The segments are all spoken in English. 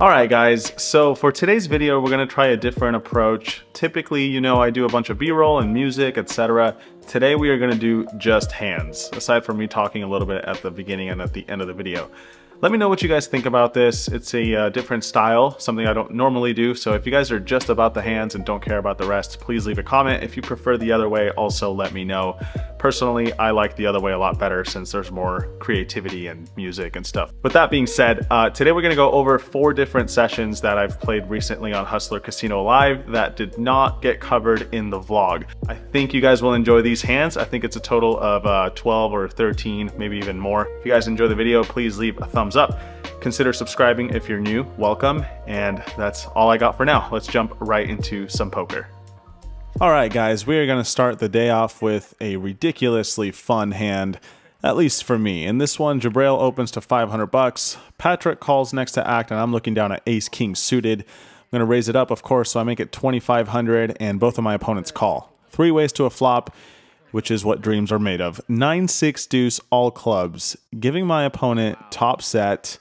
Alright guys, so for today's video we're to try a different approach. Typically, you know, I do a bunch of b-roll and music, etc. Today we are to do just hands, aside from me talking a little bit at the beginning and at the end of the video. Let me know what you guys think about this. It's a uh, different style, something I don't normally do. So if you guys are just about the hands and don't care about the rest, please leave a comment. If you prefer the other way, also let me know. Personally, I like the other way a lot better since there's more creativity and music and stuff. With that being said, uh, today we're gonna go over four different sessions that I've played recently on Hustler Casino Live that did not get covered in the vlog. I think you guys will enjoy these hands. I think it's a total of uh, 12 or 13, maybe even more. If you guys enjoy the video, please leave a thumbs thumbs up. Consider subscribing if you're new, welcome. And that's all I got for now. Let's jump right into some poker. All right, guys, we are going to start the day off with a ridiculously fun hand, at least for me. In this one, Jabrail opens to 500 bucks. Patrick calls next to act, and I'm looking down at ace king suited. I'm going to raise it up, of course, so I make it 2500 and both of my opponents call. Three ways to a flop which is what dreams are made of. 9 6 deuce, all clubs, giving my opponent top set.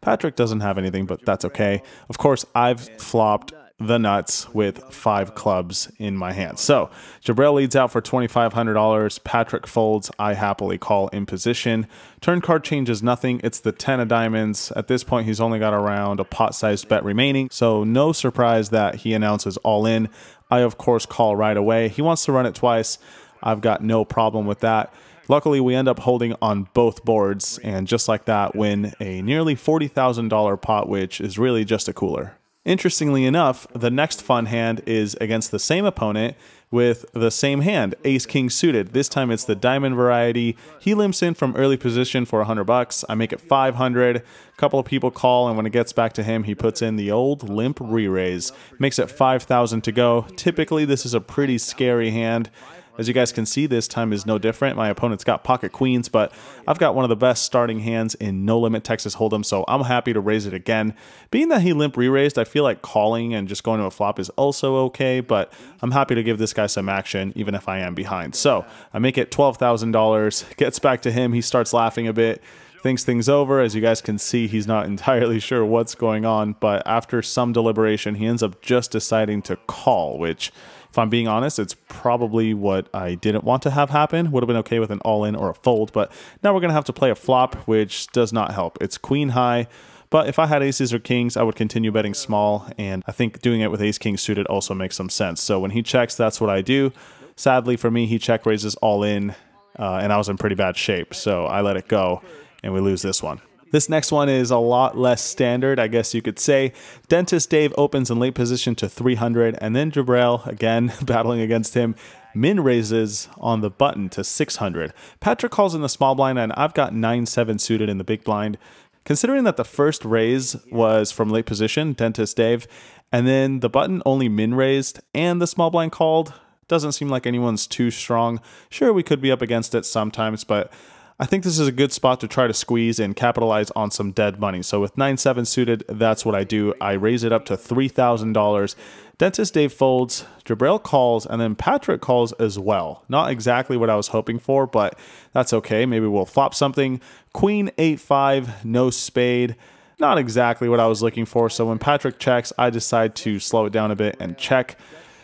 Patrick doesn't have anything, but that's okay. Of course, I've flopped the nuts with five clubs in my hand. So Jabril leads out for $2,500. Patrick folds. I happily call in position. Turn card changes nothing. It's the 10 of diamonds. At this point, he's only got around a pot sized bet remaining. So no surprise that he announces all in. I, of course, call right away. He wants to run it twice. I've got no problem with that. Luckily, we end up holding on both boards, and just like that, win a nearly $40,000 pot, which is really just a cooler. Interestingly enough, the next fun hand is against the same opponent with the same hand, ace king suited. This time it's the diamond variety. He limps in from early position for 100 bucks. I make it 500. A couple of people call and when it gets back to him, he puts in the old limp re-raise. Makes it 5,000 to go. Typically this is a pretty scary hand as you guys can see, this time is no different. My opponent's got pocket queens, but I've got one of the best starting hands in No Limit Texas Hold'em, so I'm happy to raise it again. Being that he limp re-raised, I feel like calling and just going to a flop is also okay, but I'm happy to give this guy some action, even if I am behind. So I make it $12,000, gets back to him, he starts laughing a bit thinks things over. As you guys can see, he's not entirely sure what's going on, but after some deliberation, he ends up just deciding to call, which if I'm being honest, it's probably what I didn't want to have happen. Would have been okay with an all in or a fold, but now we're going to have to play a flop, which does not help. It's queen high. But if I had aces or kings, I would continue betting small, and I think doing it with ace king suited also makes some sense. So when he checks, that's what I do. Sadly for me, he check raises all in, uh, and I was in pretty bad shape, so I let it go, and we lose this one. This next one is a lot less standard, I guess you could say. Dentist Dave opens in late position to 300, and then Jabril, again battling against him, min raises on the button to 600. Patrick calls in the small blind, and I've got 9-7 suited in the big blind. Considering that the first raise was from late position, Dentist Dave, and then the button only min raised and the small blind called, doesn't seem like anyone's too strong. Sure, we could be up against it sometimes, but I think this is a good spot to try to squeeze and capitalize on some dead money. So with 9-7 suited, that's what I do. I raise it up to $3,000. Dentist Dave folds, Jabril calls, and then Patrick calls as well. Not exactly what I was hoping for, but that's okay. Maybe we'll flop something. Queen 8-5, no spade. Not exactly what I was looking for. So when Patrick checks, I decide to slow it down a bit and check.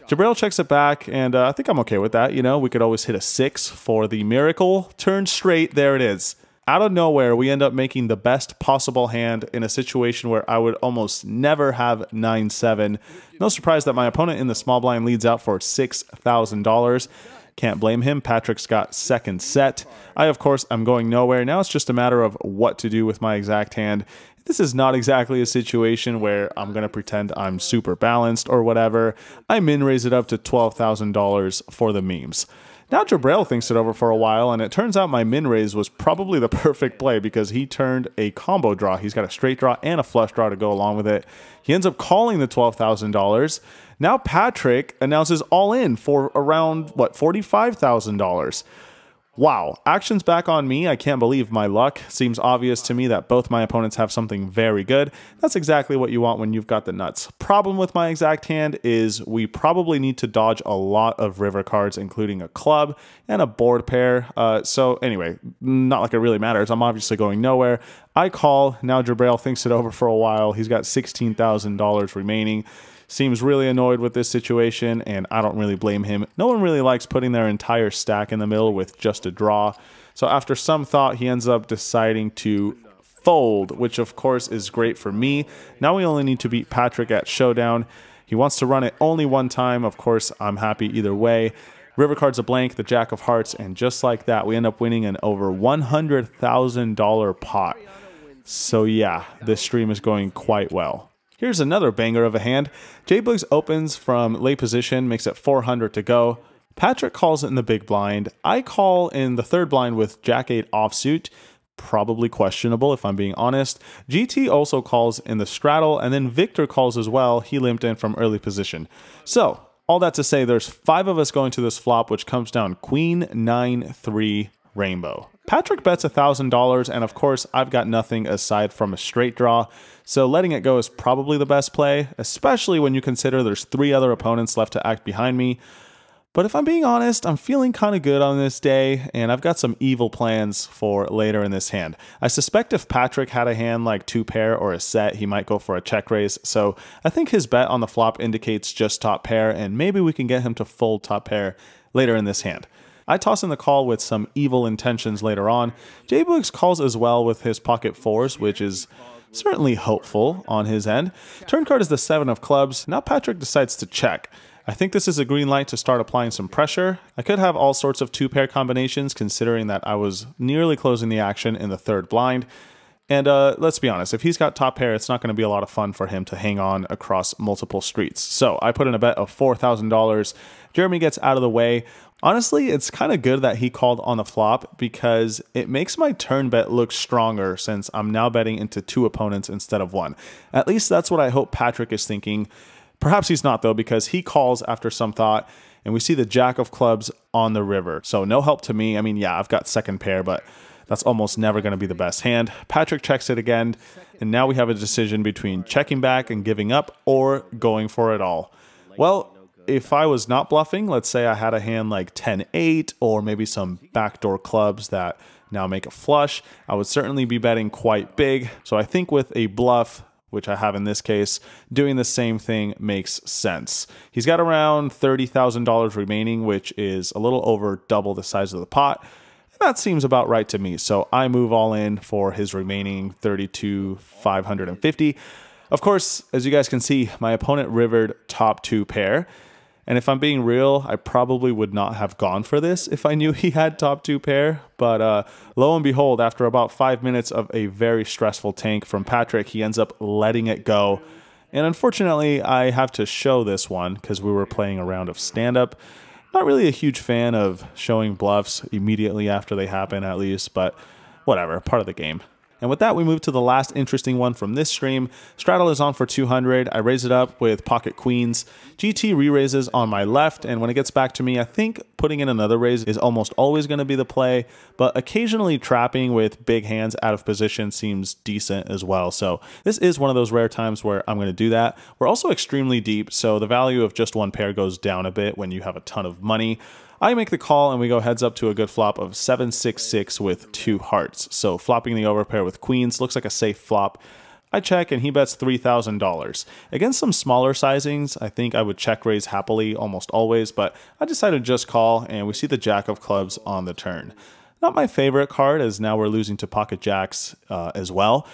Jabril checks it back, and uh, I think I'm okay with that. You know, we could always hit a six for the miracle. Turn straight, there it is. Out of nowhere, we end up making the best possible hand in a situation where I would almost never have 9 7. No surprise that my opponent in the small blind leads out for $6,000. Can't blame him. Patrick's got second set. I, of course, am going nowhere. Now it's just a matter of what to do with my exact hand. This is not exactly a situation where I'm going to pretend I'm super balanced or whatever. I min raise it up to $12,000 for the memes. Now Jabril thinks it over for a while, and it turns out my min raise was probably the perfect play because he turned a combo draw. He's got a straight draw and a flush draw to go along with it. He ends up calling the $12,000. Now Patrick announces all in for around, what, $45,000 Wow, action's back on me. I can't believe my luck. Seems obvious to me that both my opponents have something very good. That's exactly what you want when you've got the nuts. Problem with my exact hand is we probably need to dodge a lot of river cards, including a club and a board pair. Uh, so anyway, not like it really matters. I'm obviously going nowhere. I call. Now Jabrail thinks it over for a while. He's got $16,000 remaining seems really annoyed with this situation, and I don't really blame him. No one really likes putting their entire stack in the middle with just a draw. So after some thought, he ends up deciding to fold, which of course is great for me. Now we only need to beat Patrick at Showdown. He wants to run it only one time. Of course, I'm happy either way. River card's a blank, the Jack of Hearts, and just like that, we end up winning an over $100,000 pot. So yeah, this stream is going quite well. Here's another banger of a hand. J-Boogs opens from late position, makes it 400 to go. Patrick calls in the big blind. I call in the third blind with Jack 8 offsuit. Probably questionable if I'm being honest. GT also calls in the straddle, and then Victor calls as well. He limped in from early position. So, all that to say, there's five of us going to this flop, which comes down Queen 9 3 Rainbow. Patrick bets $1,000, and of course, I've got nothing aside from a straight draw, so letting it go is probably the best play, especially when you consider there's three other opponents left to act behind me. But if I'm being honest, I'm feeling kind of good on this day, and I've got some evil plans for later in this hand. I suspect if Patrick had a hand like two pair or a set, he might go for a check raise, so I think his bet on the flop indicates just top pair, and maybe we can get him to fold top pair later in this hand. I toss in the call with some evil intentions later on. J-Boogs calls as well with his pocket fours, which is certainly hopeful on his end. Turn card is the seven of clubs. Now Patrick decides to check. I think this is a green light to start applying some pressure. I could have all sorts of two pair combinations considering that I was nearly closing the action in the third blind. And uh, let's be honest, if he's got top pair, it's not going to be a lot of fun for him to hang on across multiple streets. So I put in a bet of $4,000. Jeremy gets out of the way. Honestly, it's kind of good that he called on the flop because it makes my turn bet look stronger since I'm now betting into two opponents instead of one. At least that's what I hope Patrick is thinking. Perhaps he's not though because he calls after some thought and we see the jack of clubs on the river. So no help to me. I mean, yeah, I've got second pair, but that's almost never going to be the best hand. Patrick checks it again, and now we have a decision between checking back and giving up or going for it all. Well, if I was not bluffing, let's say I had a hand like 10 8 or maybe some backdoor clubs that now make a flush, I would certainly be betting quite big. So I think with a bluff, which I have in this case, doing the same thing makes sense. He's got around $30,000 remaining, which is a little over double the size of the pot. That seems about right to me. So I move all in for his remaining 32 550. Of course, as you guys can see, my opponent rivered top two pair. And if I'm being real, I probably would not have gone for this if I knew he had top two pair. But uh, lo and behold, after about five minutes of a very stressful tank from Patrick, he ends up letting it go. And unfortunately, I have to show this one because we were playing a round of stand up. Not really a huge fan of showing bluffs immediately after they happen, at least, but whatever, part of the game. And with that, we move to the last interesting one from this stream. Straddle is on for 200. I raise it up with pocket queens. GT re-raises on my left, and when it gets back to me, I think putting in another raise is almost always going to be the play, but occasionally trapping with big hands out of position seems decent as well. So this is one of those rare times where I'm going to do that. We're also extremely deep, so the value of just one pair goes down a bit when you have a ton of money. I make the call and we go heads up to a good flop of 766 with two hearts. So flopping the overpair with queens looks like a safe flop. I check and he bets $3,000. Against some smaller sizings, I think I would check raise happily almost always, but I decided to just call and we see the jack of clubs on the turn. Not my favorite card as now we're losing to pocket jacks uh, as well.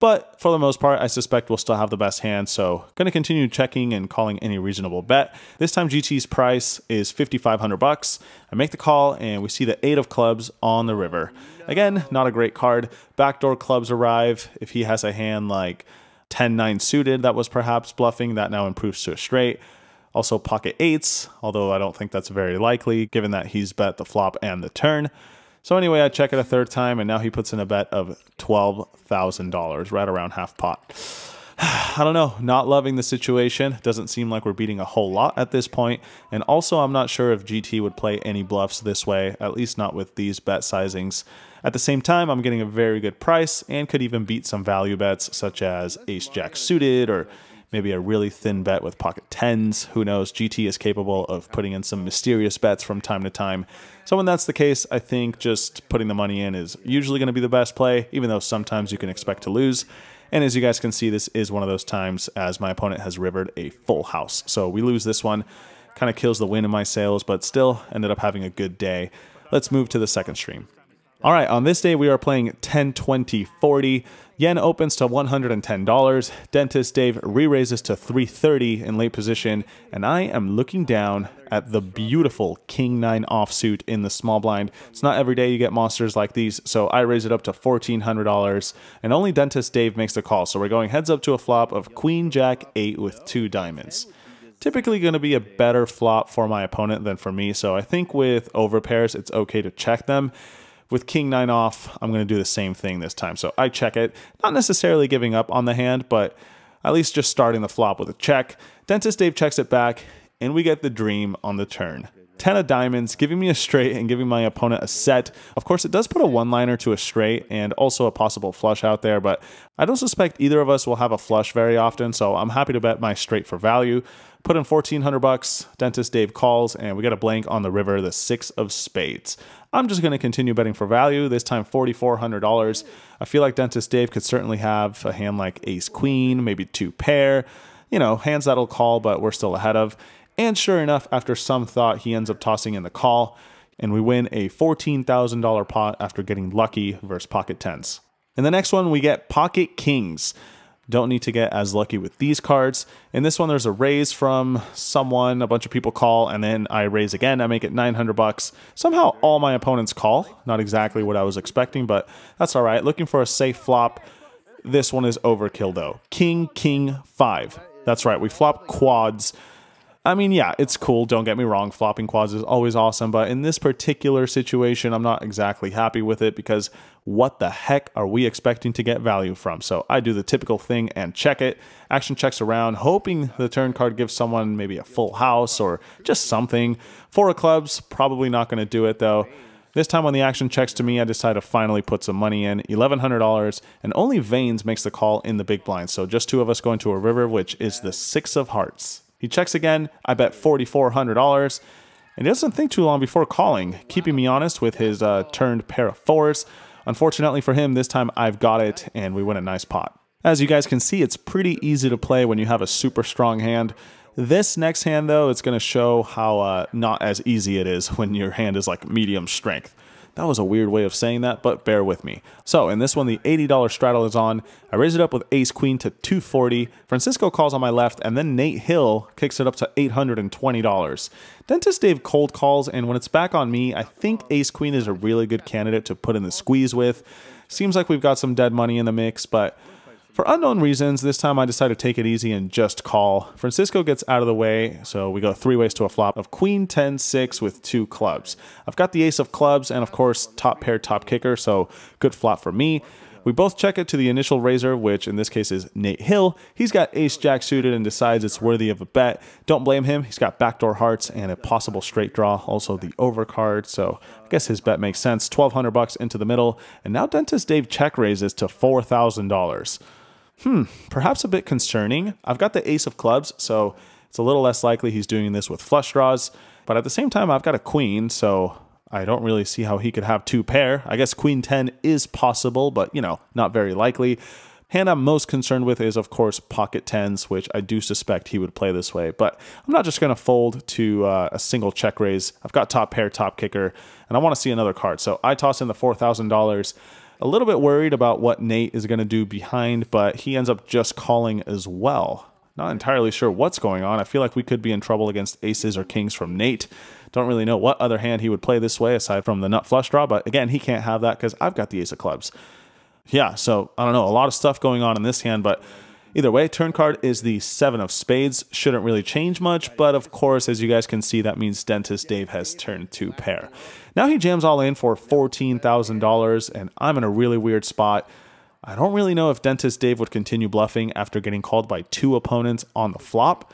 But for the most part, I suspect we'll still have the best hand, so going to continue checking and calling any reasonable bet. This time GT's price is 5500 bucks. I make the call and we see the 8 of clubs on the river. Again, not a great card. Backdoor clubs arrive. If he has a hand like 10-9 suited that was perhaps bluffing, that now improves to a straight. Also pocket eights, although I don't think that's very likely given that he's bet the flop and the turn. So anyway, I check it a third time, and now he puts in a bet of $12,000, right around half pot. I don't know, not loving the situation. Doesn't seem like we're beating a whole lot at this point. And also, I'm not sure if GT would play any bluffs this way, at least not with these bet sizings. At the same time, I'm getting a very good price and could even beat some value bets such as ace jack suited or maybe a really thin bet with pocket tens. Who knows? GT is capable of putting in some mysterious bets from time to time. So when that's the case, I think just putting the money in is usually going to be the best play, even though sometimes you can expect to lose. And as you guys can see, this is one of those times as my opponent has rivered a full house. So we lose this one, kind of kills the win in my sails, but still ended up having a good day. Let's move to the second stream. All right, on this day we are playing 10, 20, 40. Yen opens to $110. Dentist Dave re-raises to 330 in late position, and I am looking down at the beautiful King 9 offsuit in the small blind. It's not every day you get monsters like these, so I raise it up to $1,400, and only Dentist Dave makes the call, so we're going heads up to a flop of Queen Jack 8 with two diamonds typically going to be a better flop for my opponent than for me. So I think with overpairs, it's okay to check them. With king nine off, I'm going to do the same thing this time. So I check it, not necessarily giving up on the hand, but at least just starting the flop with a check. Dentist Dave checks it back, and we get the dream on the turn. 10 of diamonds, giving me a straight and giving my opponent a set. Of course, it does put a one-liner to a straight and also a possible flush out there, but I don't suspect either of us will have a flush very often, so I'm happy to bet my straight for value. Put in 1400 bucks, Dentist Dave calls, and we got a blank on the river, the six of spades. I'm just going to continue betting for value, this time $4,400. I feel like Dentist Dave could certainly have a hand like ace queen, maybe two pair, you know, hands that'll call, but we're still ahead of. And sure enough, after some thought, he ends up tossing in the call, and we win a $14,000 pot after getting lucky versus pocket tens. In the next one, we get pocket kings. Don't need to get as lucky with these cards. In this one, there's a raise from someone, a bunch of people call, and then I raise again. I make it 900 bucks. Somehow all my opponents call. Not exactly what I was expecting, but that's all right. Looking for a safe flop. This one is overkill though. King, king, five. That's right. We flop quads. I mean, yeah, it's cool. Don't get me wrong. Flopping quads is always awesome. But in this particular situation, I'm not exactly happy with it because what the heck are we expecting to get value from? So I do the typical thing and check it. Action checks around, hoping the turn card gives someone maybe a full house or just something. Four of clubs, probably not going to do it though. This time when the action checks to me, I decide to finally put some money in, $1,100, and only Veins makes the call in the big blind. So just two of us going to a river, which is the six of hearts. He checks again. I bet $4,400. And he doesn't think too long before calling, keeping me honest with his uh, turned pair of fours. Unfortunately for him, this time I've got it and we win a nice pot. As you guys can see, it's pretty easy to play when you have a super strong hand. This next hand, though, it's going to show how uh, not as easy it is when your hand is like medium strength. That was a weird way of saying that, but bear with me. So in this one, the $80 straddle is on. I raise it up with ace queen to 240. Francisco calls on my left, and then Nate Hill kicks it up to $820. Dentist Dave cold calls, and when it's back on me, I think ace queen is a really good candidate to put in the squeeze with. Seems like we've got some dead money in the mix, but for unknown reasons, this time I decide to take it easy and just call. Francisco gets out of the way, so we go three ways to a flop of queen 10 6 with two clubs. I've got the ace of clubs and, of course, top pair, top kicker, so good flop for me. We both check it to the initial raiser, which in this case is Nate Hill. He's got ace jack suited and decides it's worthy of a bet. Don't blame him. He's got backdoor hearts and a possible straight draw, also the overcard. So I guess his bet makes sense. 1200 bucks into the middle. And now Dentist Dave check raises to $4,000 hmm, perhaps a bit concerning. I've got the ace of clubs, so it's a little less likely he's doing this with flush draws. But at the same time, I've got a queen, so I don't really see how he could have two pair. I guess queen 10 is possible, but, you know, not very likely. Hand I'm most concerned with is, of course, pocket tens, which I do suspect he would play this way. But I'm not just going to fold to uh, a single check raise. I've got top pair, top kicker, and I want to see another card. So I toss in the $4,000. A little bit worried about what Nate is going to do behind, but he ends up just calling as well. Not entirely sure what's going on. I feel like we could be in trouble against aces or kings from Nate. Don't really know what other hand he would play this way aside from the nut flush draw, but again, he can't have that because I've got the ace of clubs. Yeah, so I don't know, a lot of stuff going on in this hand, but Either way, turn card is the seven of spades. Shouldn't really change much, but of course, as you guys can see, that means Dentist Dave has turned two pair. Now he jams all in for $14,000, and I'm in a really weird spot. I don't really know if Dentist Dave would continue bluffing after getting called by two opponents on the flop.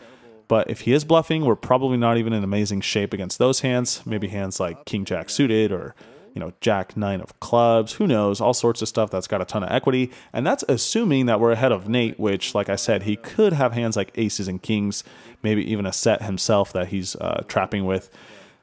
But if he is bluffing, we're probably not even in amazing shape against those hands. Maybe hands like King Jack suited or you know, Jack nine of clubs, who knows, all sorts of stuff that's got a ton of equity. And that's assuming that we're ahead of Nate, which, like I said, he could have hands like aces and kings, maybe even a set himself that he's uh, trapping with.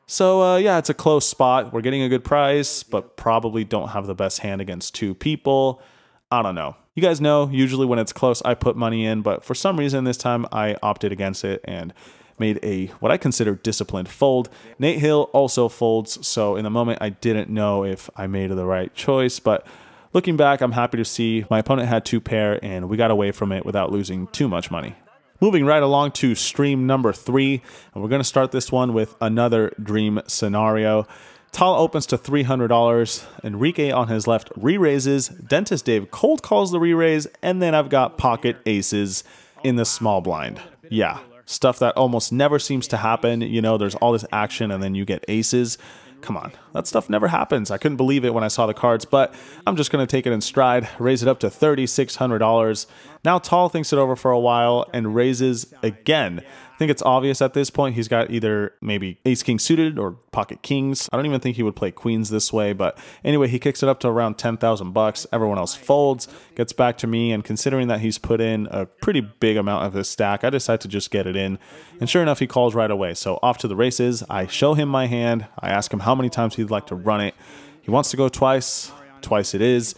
So, uh, yeah, it's a close spot. We're getting a good price, but probably don't have the best hand against two people. I don't know. You guys know, usually when it's close, I put money in, but for some reason this time I opted against it and made a what I consider disciplined fold. Nate Hill also folds, so in the moment I didn't know if I made the right choice, but looking back, I'm happy to see my opponent had two pair and we got away from it without losing too much money. Moving right along to stream number three, and we're going to start this one with another dream scenario. Tal opens to $300. Enrique on his left re-raises. Dentist Dave cold calls the re-raise, and then I've got pocket aces in the small blind. Yeah, stuff that almost never seems to happen. You know, there's all this action and then you get aces. Come on, that stuff never happens. I couldn't believe it when I saw the cards, but I'm just going to take it in stride, raise it up to $3,600. Now Tal thinks it over for a while and raises again. I think it's obvious at this point he's got either maybe ace king suited or pocket kings. I don't even think he would play queens this way, but anyway, he kicks it up to around 10,000 bucks. Everyone else folds, gets back to me, and considering that he's put in a pretty big amount of his stack, I decide to just get it in. And sure enough, he calls right away. So off to the races. I show him my hand. I ask him how many times he'd like to run it. He wants to go twice. Twice it is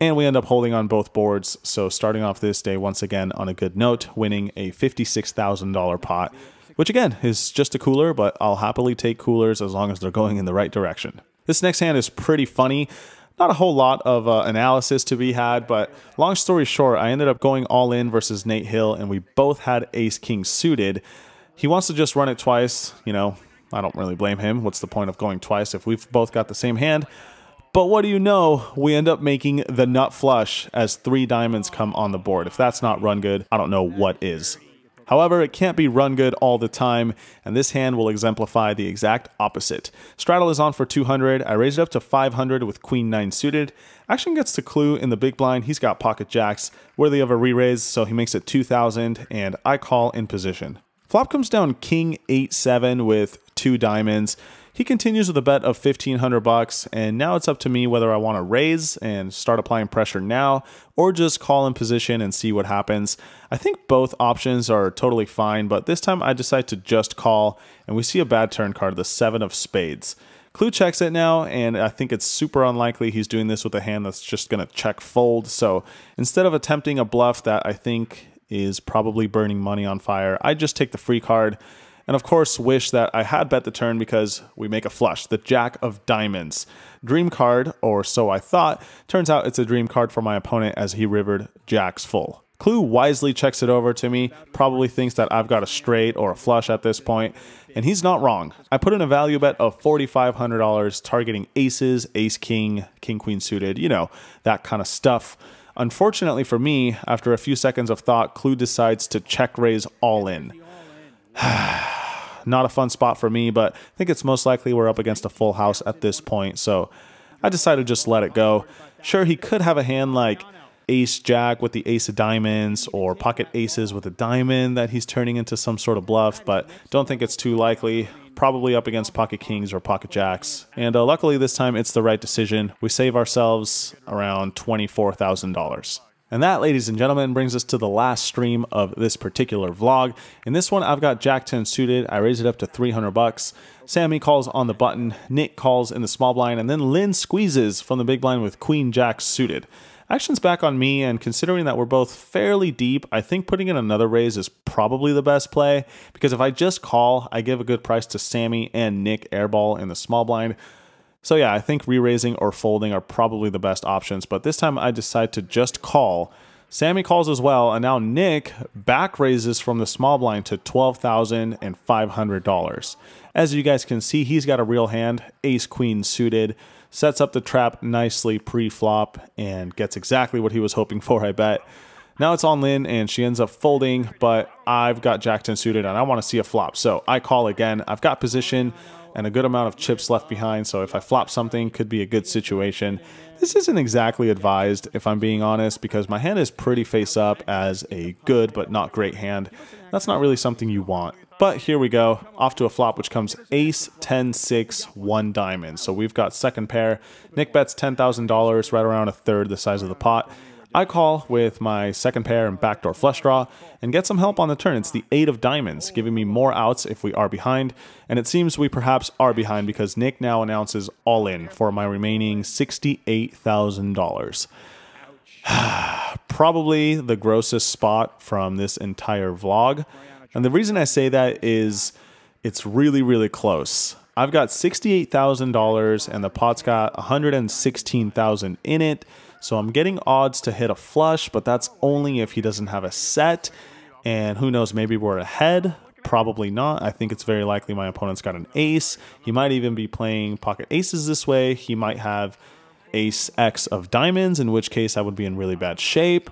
and we end up holding on both boards. So starting off this day once again on a good note, winning a $56,000 pot, which again is just a cooler, but I'll happily take coolers as long as they're going in the right direction. This next hand is pretty funny. Not a whole lot of uh, analysis to be had, but long story short, I ended up going all in versus Nate Hill, and we both had ace king suited. He wants to just run it twice, you know, I don't really blame him. What's the point of going twice if we've both got the same hand? But what do you know? We end up making the nut flush as three diamonds come on the board. If that's not run good, I don't know what is. However, it can't be run good all the time, and this hand will exemplify the exact opposite. Straddle is on for 200. I raise it up to 500 with queen 9 suited. Action gets to clue in the big blind. He's got pocket jacks, worthy of a re-raise, so he makes it 2000, and I call in position. Flop comes down king 8-7 with two diamonds. He continues with a bet of 1500 bucks and now it's up to me whether I want to raise and start applying pressure now or just call in position and see what happens. I think both options are totally fine, but this time I decide to just call and we see a bad turn card, the 7 of spades. Clue checks it now, and I think it's super unlikely he's doing this with a hand that's just going to check fold. So instead of attempting a bluff that I think is probably burning money on fire, I just take the free card and of course wish that I had bet the turn because we make a flush, the Jack of Diamonds. Dream card, or so I thought, turns out it's a dream card for my opponent as he rivered Jacks full. Clue wisely checks it over to me, probably thinks that I've got a straight or a flush at this point, and he's not wrong. I put in a value bet of $4,500 targeting aces, ace king, king queen suited, you know, that kind of stuff. Unfortunately for me, after a few seconds of thought, Clue decides to check raise all in. not a fun spot for me, but I think it's most likely we're up against a full house at this point. So I decided to just let it go. Sure, he could have a hand like ace jack with the ace of diamonds or pocket aces with a diamond that he's turning into some sort of bluff, but don't think it's too likely. Probably up against pocket kings or pocket jacks. And uh, luckily this time it's the right decision. We save ourselves around $24,000. And that, ladies and gentlemen, brings us to the last stream of this particular vlog. In this one, I've got Jack 10 suited. I raise it up to 300 bucks. Sammy calls on the button. Nick calls in the small blind. And then Lynn squeezes from the big blind with Queen Jack suited. Action's back on me, and considering that we're both fairly deep, I think putting in another raise is probably the best play, because if I just call, I give a good price to Sammy and Nick airball in the small blind. So yeah, I think re-raising or folding are probably the best options, but this time I decide to just call. Sammy calls as well, and now Nick back raises from the small blind to $12,500. As you guys can see, he's got a real hand, ace queen suited, sets up the trap nicely pre-flop, and gets exactly what he was hoping for, I bet. Now it's on Lynn, and she ends up folding, but I've got Jack 10 suited, and I want to see a flop. So I call again. I've got position and a good amount of chips left behind. So if I flop something, could be a good situation. This isn't exactly advised, if I'm being honest, because my hand is pretty face up as a good but not great hand. That's not really something you want. But here we go, off to a flop which comes ace, 10, 6, 1 diamond. So we've got second pair. Nick bets $10,000, right around a third the size of the pot. I call with my second pair and backdoor flush draw and get some help on the turn. It's the eight of diamonds, giving me more outs if we are behind. And it seems we perhaps are behind because Nick now announces all in for my remaining $68,000. Probably the grossest spot from this entire vlog. And the reason I say that is it's really, really close. I've got $68,000 and the pot's got 116,000 in it. So I'm getting odds to hit a flush, but that's only if he doesn't have a set. And who knows, maybe we're ahead. Probably not. I think it's very likely my opponent's got an ace. He might even be playing pocket aces this way. He might have ace X of diamonds, in which case I would be in really bad shape.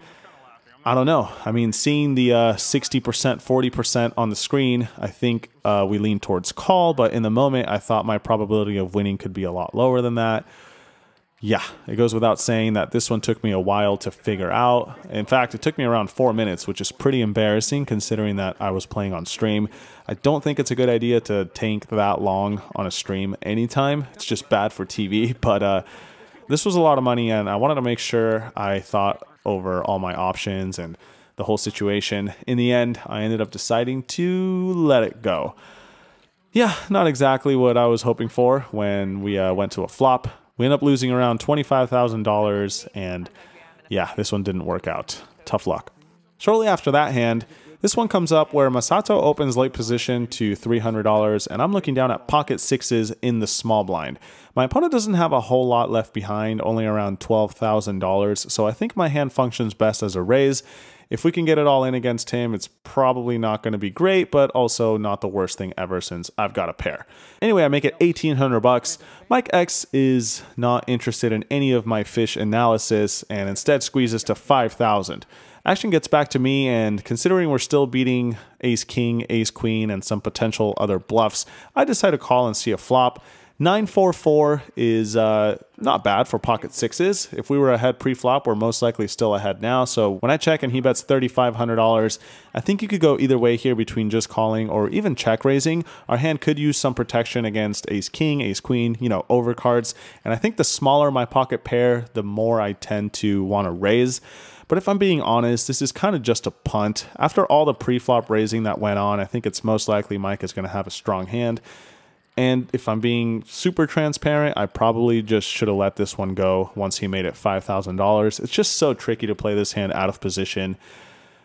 I don't know. I mean, seeing the uh, 60%, 40% on the screen, I think uh, we lean towards call, but in the moment, I thought my probability of winning could be a lot lower than that. Yeah, it goes without saying that this one took me a while to figure out. In fact, it took me around four minutes, which is pretty embarrassing considering that I was playing on stream. I don't think it's a good idea to tank that long on a stream anytime. It's just bad for TV, but uh, this was a lot of money and I wanted to make sure I thought over all my options and the whole situation. In the end, I ended up deciding to let it go. Yeah, not exactly what I was hoping for when we uh, went to a flop. We end up losing around $25,000, and yeah, this one didn't work out. Tough luck. Shortly after that hand, this one comes up where Masato opens late position to $300, and I'm looking down at pocket sixes in the small blind. My opponent doesn't have a whole lot left behind, only around $12,000, so I think my hand functions best as a raise, if we can get it all in against him, it's probably not going to be great, but also not the worst thing ever since I've got a pair. Anyway, I make it 1800 bucks. Mike X is not interested in any of my fish analysis and instead squeezes to 5000. Action gets back to me, and considering we're still beating ace king, ace queen, and some potential other bluffs, I decide to call and see a flop. 944 is uh, not bad for pocket sixes. If we were ahead pre-flop, we're most likely still ahead now. So when I check and he bets $3,500, I think you could go either way here between just calling or even check raising. Our hand could use some protection against ace king, ace queen, you know, overcards. And I think the smaller my pocket pair, the more I tend to want to raise. But if I'm being honest, this is kind of just a punt. After all the pre-flop raising that went on, I think it's most likely Mike is going to have a strong hand. And if I'm being super transparent, I probably just should have let this one go once he made it $5,000. It's just so tricky to play this hand out of position.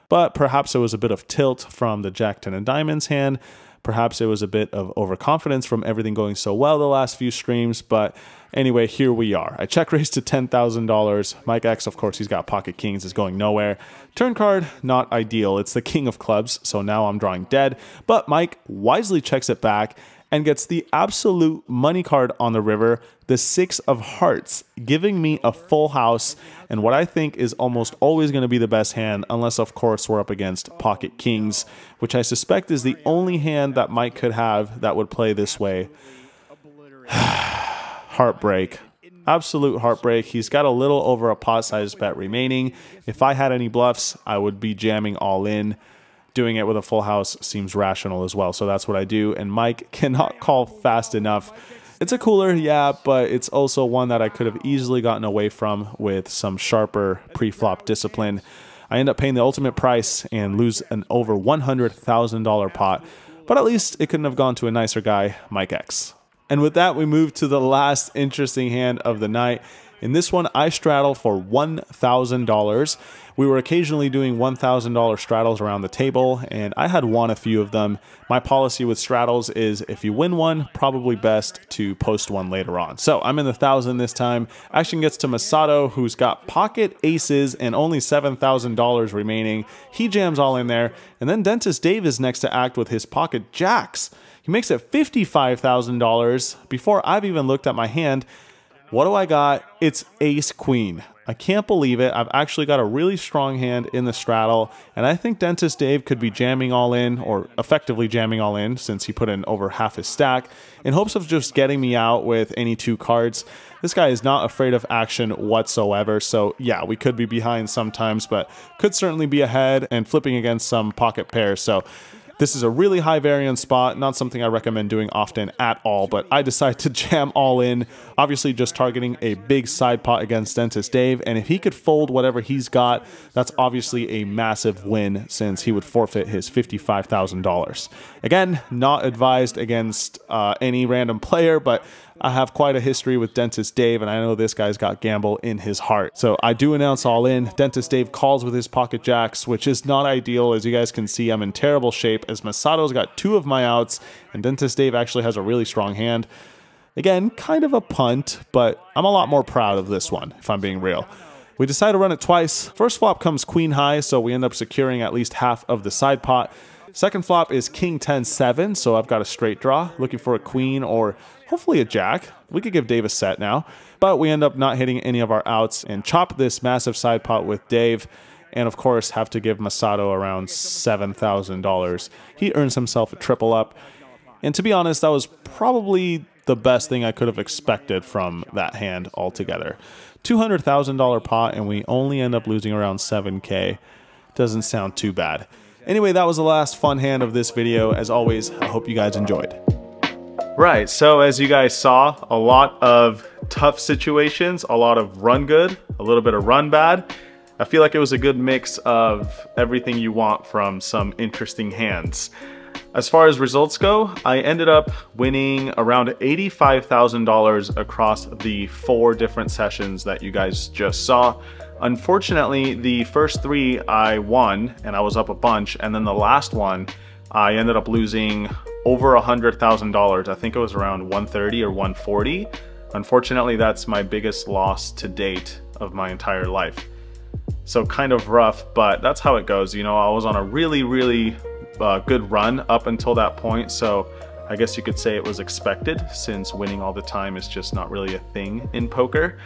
But perhaps it was a bit of tilt from the Jack 10 of Diamonds hand. Perhaps it was a bit of overconfidence from everything going so well the last few streams. But anyway, here we are. I check raised to $10,000. Mike X, of course, he's got pocket kings, is going nowhere. Turn card, not ideal. It's the king of clubs, so now I'm drawing dead. But Mike wisely checks it back and gets the absolute money card on the river, the Six of Hearts, giving me a full house and what I think is almost always going to be the best hand, unless, of course, we're up against Pocket Kings, which I suspect is the only hand that Mike could have that would play this way. Heartbreak. Absolute heartbreak. He's got a little over a pot size bet remaining. If I had any bluffs, I would be jamming all in doing it with a full house seems rational as well. So that's what I do. And Mike cannot call fast enough. It's a cooler, yeah, but it's also one that I could have easily gotten away from with some sharper pre-flop discipline. I end up paying the ultimate price and lose an over $100,000 pot, but at least it couldn't have gone to a nicer guy, Mike X. And with that, we move to the last interesting hand of the night. In this one, I straddle for $1,000. We were occasionally doing $1,000 straddles around the table, and I had won a few of them. My policy with straddles is if you win one, probably best to post one later on. So I'm in the thousand this time. Action gets to Masato, who's got pocket aces and only $7,000 remaining. He jams all in there, and then Dentist Dave is next to act with his pocket jacks. He makes it $55,000 before I've even looked at my hand. What do I got? It's ace queen. I can't believe it. I've actually got a really strong hand in the straddle, and I think Dentist Dave could be jamming all in, or effectively jamming all in, since he put in over half his stack, in hopes of just getting me out with any two cards. This guy is not afraid of action whatsoever. So yeah, we could be behind sometimes, but could certainly be ahead and flipping against some pocket pairs. So this is a really high variance spot, not something I recommend doing often at all, but I decided to jam all in, obviously just targeting a big side pot against Dentist Dave, and if he could fold whatever he's got, that's obviously a massive win since he would forfeit his $55,000. Again, not advised against uh, any random player, but I have quite a history with Dentist Dave, and I know this guy's got gamble in his heart. So I do announce all in. Dentist Dave calls with his pocket jacks, which is not ideal. As you guys can see, I'm in terrible shape as Masato's got two of my outs, and Dentist Dave actually has a really strong hand. Again, kind of a punt, but I'm a lot more proud of this one, if I'm being real. We decide to run it twice. First flop comes queen high, so we end up securing at least half of the side pot. Second flop is king 10 7, so I've got a straight draw, looking for a queen or hopefully a jack. We could give Dave a set now, but we end up not hitting any of our outs and chop this massive side pot with Dave and of course have to give Masato around $7,000. He earns himself a triple up. And to be honest, that was probably the best thing I could have expected from that hand altogether. $200,000 pot and we only end up losing around 7k. Doesn't sound too bad. Anyway, that was the last fun hand of this video. As always, I hope you guys enjoyed. Right, so as you guys saw, a lot of tough situations, a lot of run good, a little bit of run bad. I feel like it was a good mix of everything you want from some interesting hands. As far as results go, I ended up winning around $85,000 across the four different sessions that you guys just saw. Unfortunately, the first three I won and I was up a bunch, and then the last one I ended up losing over a hundred thousand dollars. I think it was around 130 or 140. Unfortunately, that's my biggest loss to date of my entire life. So kind of rough, but that's how it goes. You know, I was on a really, really uh, good run up until that point. So I guess you could say it was expected since winning all the time is just not really a thing in poker.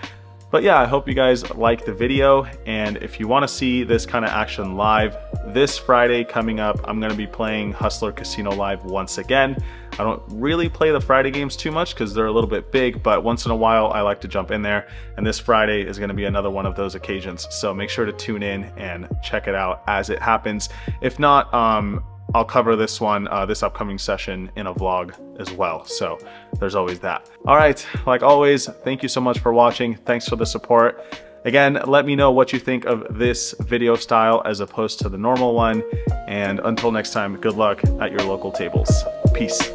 But yeah, I hope you guys like the video. And if you wanna see this kind of action live, this Friday coming up, I'm gonna be playing Hustler Casino Live once again. I don't really play the Friday games too much because they're a little bit big, but once in a while I like to jump in there. And this Friday is gonna be another one of those occasions. So make sure to tune in and check it out as it happens. If not, um, I'll cover this one, uh, this upcoming session in a vlog as well. So there's always that. All right, like always, thank you so much for watching. Thanks for the support. Again, let me know what you think of this video style as opposed to the normal one. And until next time, good luck at your local tables. Peace.